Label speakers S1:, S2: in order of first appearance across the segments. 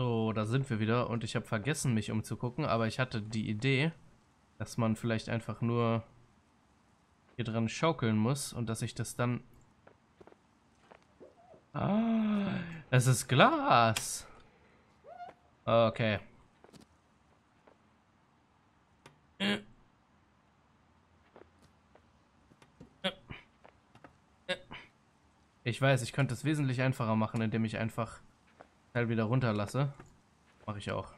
S1: So, da sind wir wieder und ich habe vergessen, mich umzugucken, aber ich hatte die Idee, dass man vielleicht einfach nur hier dran schaukeln muss und dass ich das dann... Ah, es ist Glas. Okay. Ich weiß, ich könnte es wesentlich einfacher machen, indem ich einfach Teil wieder runterlasse. Mache ich auch.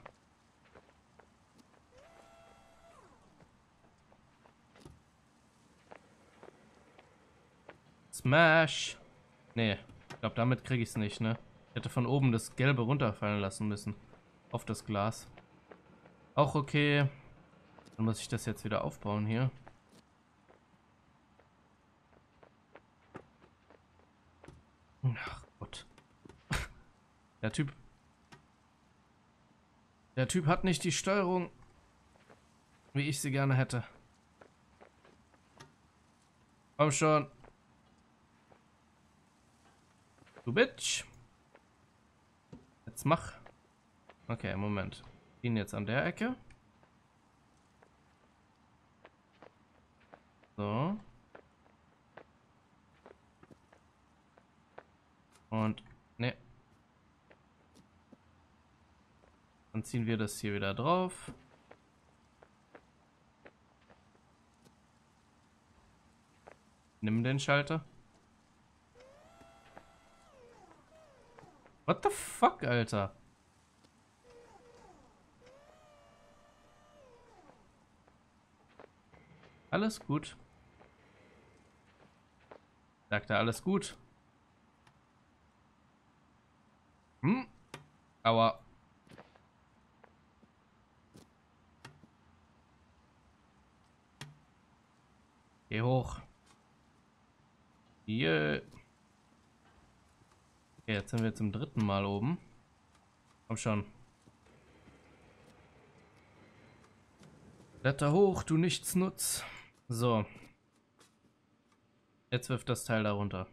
S1: Smash! Nee, ich glaube, damit kriege ich es nicht, ne? Ich hätte von oben das Gelbe runterfallen lassen müssen. Auf das Glas. Auch okay. Dann muss ich das jetzt wieder aufbauen hier. Ach. Der Typ. Der Typ hat nicht die Steuerung, wie ich sie gerne hätte. Komm schon. Du Bitch. Jetzt mach. Okay, Moment. Ihn jetzt an der Ecke. So. Und, ne. Dann ziehen wir das hier wieder drauf. Nimm den Schalter. What the fuck, Alter? Alles gut. Sagt er, alles gut. Hm? Aua. Geh hoch. Okay, jetzt sind wir zum dritten Mal oben. Komm schon. Blätter hoch, du Nichtsnutz. So. Jetzt wirft das Teil darunter.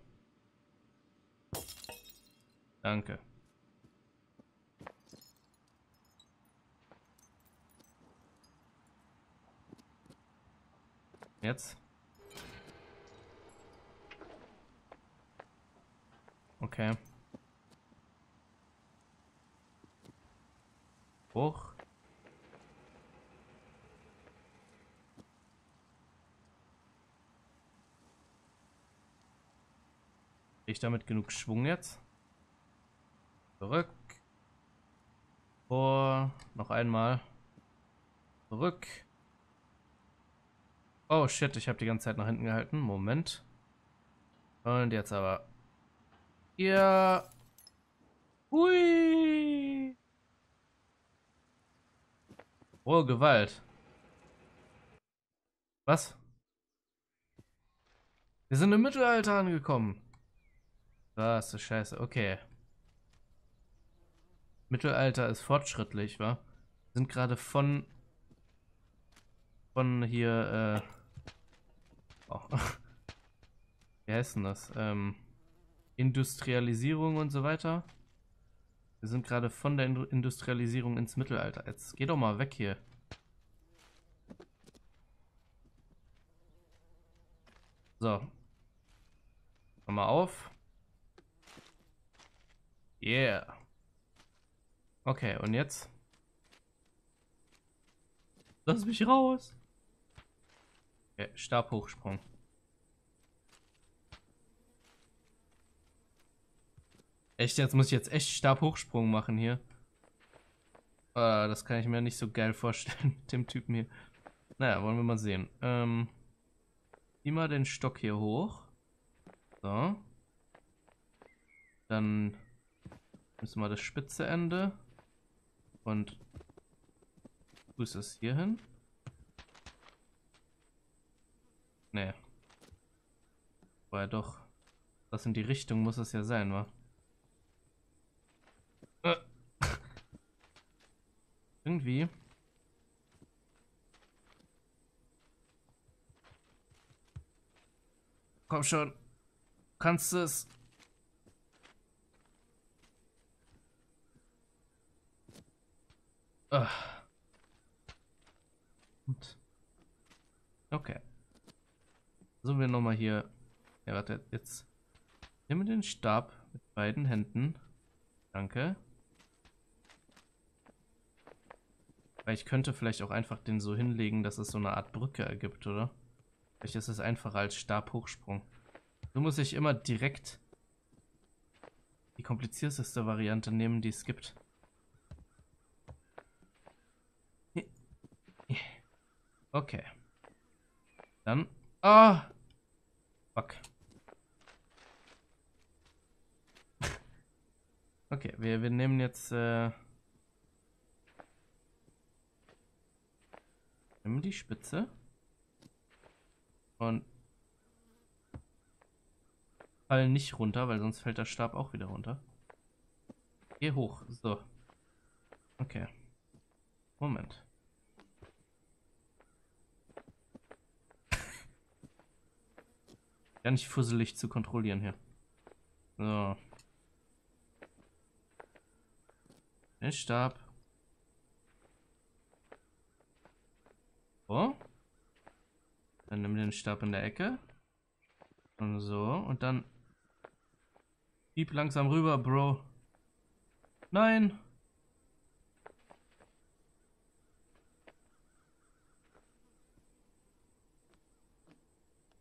S1: Danke. Jetzt. Okay. Hoch. ich damit genug Schwung jetzt? Zurück. Vor. Noch einmal. Zurück. Oh shit, ich habe die ganze Zeit nach hinten gehalten. Moment. Und jetzt aber. Ja. Hui. Oh, Gewalt. Was? Wir sind im Mittelalter angekommen. Was ist scheiße. Okay. Mittelalter ist fortschrittlich, wa? Sind gerade von von hier äh oh. Wie heißt denn das? Ähm, Industrialisierung und so weiter. Wir sind gerade von der Industrialisierung ins Mittelalter. Jetzt geh doch mal weg hier. So. Mal auf. Yeah. Okay, und jetzt? Lass mich raus. Okay, Stabhochsprung. Echt, jetzt muss ich jetzt echt Stabhochsprung machen hier. Uh, das kann ich mir nicht so geil vorstellen mit dem Typen hier. Naja, wollen wir mal sehen. Ähm, immer den Stock hier hoch. So. Dann Müssen wir das spitze Ende und ist es hier hin? Nee. War doch. Was in die Richtung muss es ja sein, wa? Äh. Irgendwie. Komm schon. Kannst du es? Ah. Und. Okay. So, wir nochmal hier. Ja, warte, jetzt. Wir den Stab mit beiden Händen. Danke. Weil ich könnte vielleicht auch einfach den so hinlegen, dass es so eine Art Brücke ergibt, oder? Vielleicht ist es einfacher als Stabhochsprung. So muss ich immer direkt die komplizierteste Variante nehmen, die es gibt. Okay. Dann. Ah! Fuck. okay, wir, wir nehmen jetzt. Äh, nehmen die Spitze. Und fallen nicht runter, weil sonst fällt der Stab auch wieder runter. Geh hoch. So. Okay. Moment. Gar nicht fusselig zu kontrollieren hier. So. Den Stab. So. Dann nimm den Stab in der Ecke. Und so. Und dann. Gib langsam rüber, Bro. Nein.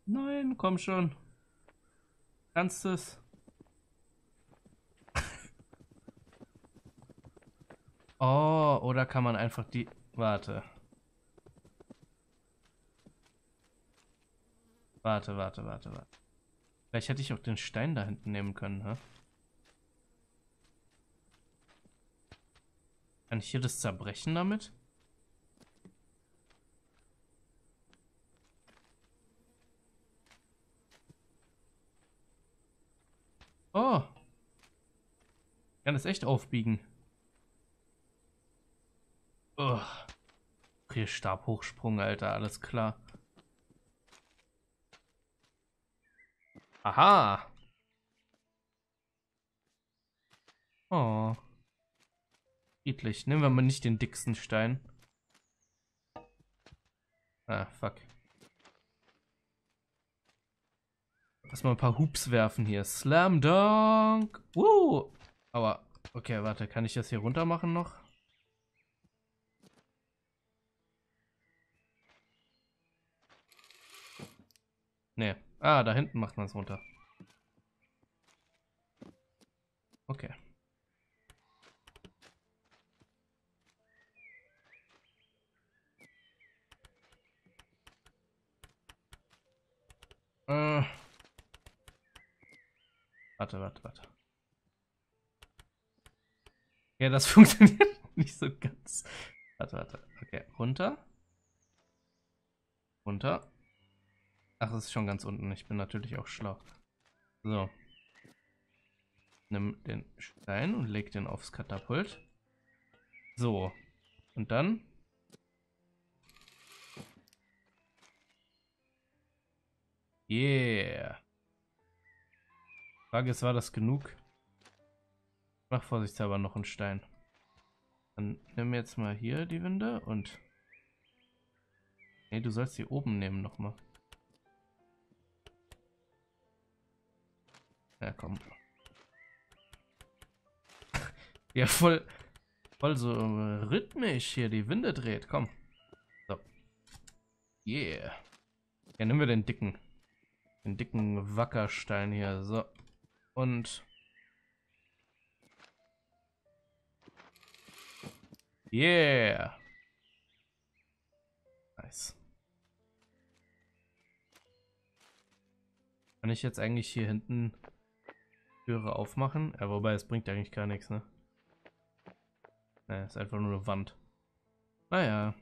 S1: Nein, komm schon. Kannst es? oh, oder kann man einfach die... Warte. Warte, warte, warte, warte. Vielleicht hätte ich auch den Stein da hinten nehmen können, hä? Kann ich hier das zerbrechen damit? Oh. Ich kann das echt aufbiegen. Oh. Okay, Stabhochsprung, Alter, alles klar. Aha. Oh. Friedlich. Nehmen wir mal nicht den dicksten Stein. Ah, fuck. Lass mal ein paar Hoops werfen hier. Slam Dunk. Woo. Aber, okay, warte. Kann ich das hier runter machen noch? Nee. Ah, da hinten macht man es runter. Okay. Äh. Warte, warte, warte. Ja, das funktioniert nicht so ganz. Warte, warte. Okay, runter. Runter. Ach, es ist schon ganz unten. Ich bin natürlich auch schlau. So. Nimm den Stein und leg den aufs Katapult. So. Und dann... Yeah. Frage ist, war das genug? Mach vorsichtshalber noch einen Stein. Dann nimm jetzt mal hier die Winde und... Ne, du sollst die oben nehmen nochmal. Ja, komm. Ja, voll, voll so äh, rhythmisch hier die Winde dreht. Komm. So. Yeah. Ja, nehmen wir den dicken. Den dicken Wackerstein hier. So. Und... Yeah. Nice. Kann ich jetzt eigentlich hier hinten Türe aufmachen. Ja, wobei es bringt eigentlich gar nichts, ne? Ne, ist einfach nur eine Wand. Naja.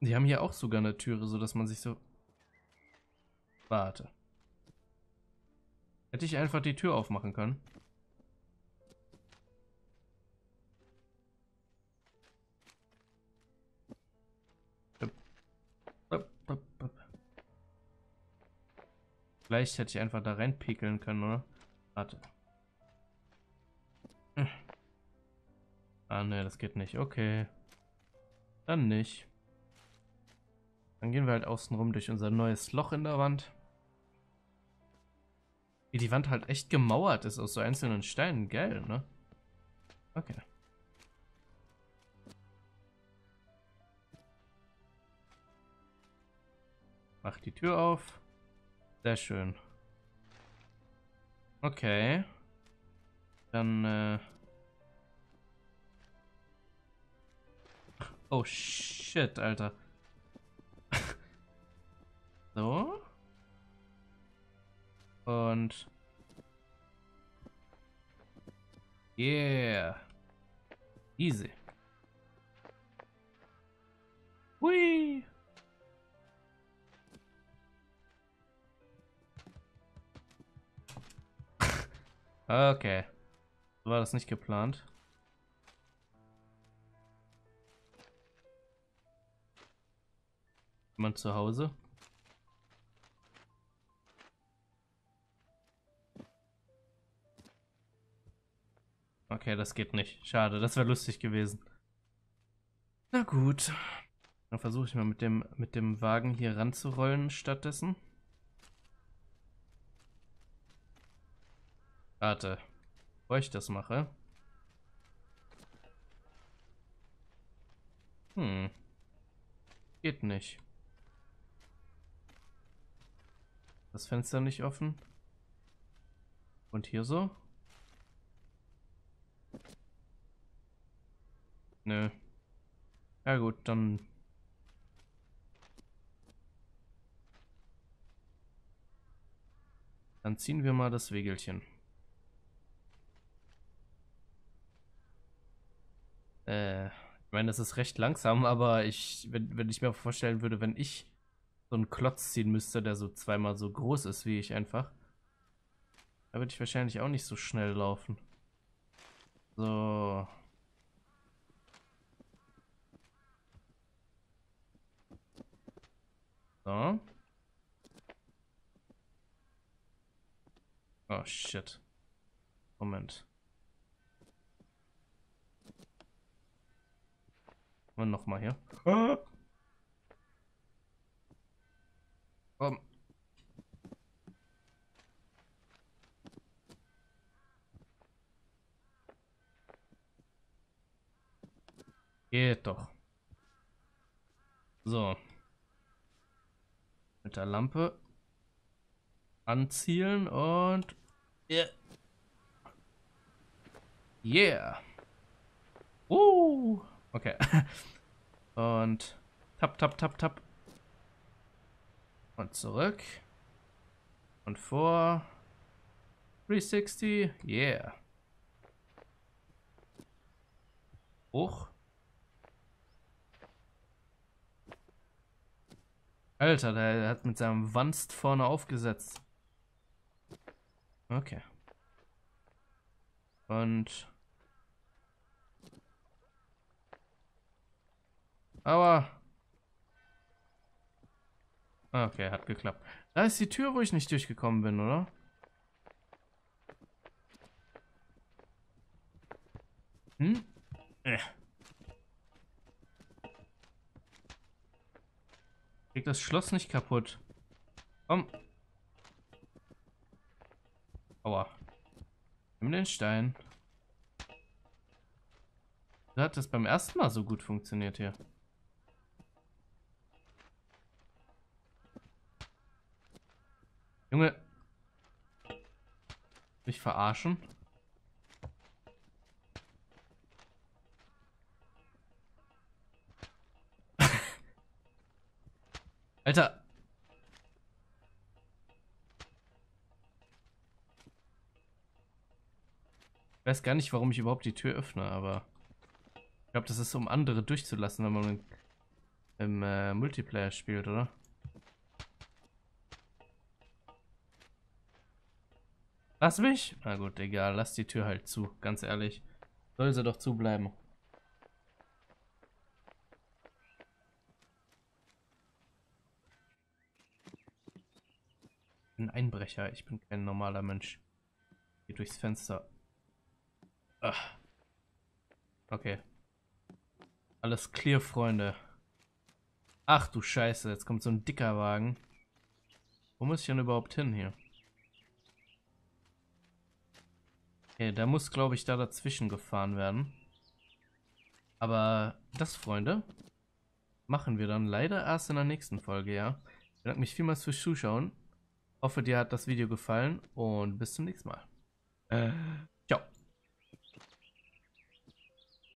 S1: Die haben hier auch sogar eine Türe, so dass man sich so... Warte. Hätte ich einfach die Tür aufmachen können. Vielleicht hätte ich einfach da reinpickeln können, oder? Warte. Hm. Ah, ne, das geht nicht. Okay. Dann nicht. Dann gehen wir halt außen rum durch unser neues Loch in der Wand. Wie die Wand halt echt gemauert ist aus so einzelnen Steinen, gell, ne? Okay. Mach die Tür auf. Sehr schön. Okay. Dann, äh... Oh, shit, Alter. so. Und... Yeah. Easy. Hui. Okay. War das nicht geplant? Jemand zu Hause? Okay, das geht nicht. Schade, das wäre lustig gewesen. Na gut. Dann versuche ich mal mit dem, mit dem Wagen hier ranzurollen stattdessen. Warte. Bevor ich das mache. Hm. Geht nicht. Das Fenster nicht offen. Und hier so? Nö. Ja gut, dann... Dann ziehen wir mal das Wegelchen. Äh, ich meine, das ist recht langsam, aber ich, wenn, wenn ich mir vorstellen würde, wenn ich so einen Klotz ziehen müsste, der so zweimal so groß ist wie ich einfach, da würde ich wahrscheinlich auch nicht so schnell laufen. So. So. Oh shit. Moment. Und nochmal hier. Komm. Geht doch. So mit der Lampe anzielen und yeah. Yeah. Uh. Okay. Und tap, tap, tap, tap. Und zurück. Und vor. 360. Yeah. Hoch. Alter, der hat mit seinem Wanst vorne aufgesetzt. Okay. Und... Aber... Okay, hat geklappt. Da ist die Tür, wo ich nicht durchgekommen bin, oder? Hm? Äh. Krieg das Schloss nicht kaputt. Komm. Aua. Nimm den Stein. Da hat das beim ersten Mal so gut funktioniert hier. Junge. Mich verarschen? Alter. Ich weiß gar nicht, warum ich überhaupt die Tür öffne, aber ich glaube, das ist um andere durchzulassen, wenn man im äh, Multiplayer spielt, oder? Lass mich? Na gut, egal, lass die Tür halt zu, ganz ehrlich. Soll sie doch zubleiben. ein Einbrecher. Ich bin kein normaler Mensch. Geht durchs Fenster. Ach. Okay. Alles clear, Freunde. Ach du Scheiße, jetzt kommt so ein dicker Wagen. Wo muss ich denn überhaupt hin hier? Okay, da muss, glaube ich, da dazwischen gefahren werden. Aber das, Freunde, machen wir dann leider erst in der nächsten Folge, ja. Ich bedanke mich vielmals fürs Zuschauen. Hoffe, dir hat das Video gefallen und bis zum nächsten Mal. Äh.